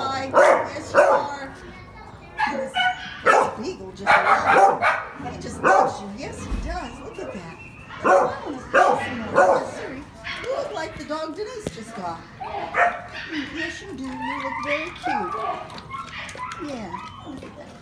hi. Yes, you are. This, this beagle just loves you. He just loves you. Yes, he does. Look at that. I You look like the dog Denise just got. Mm, yes, you do. You look very cute. Yeah. Look at that.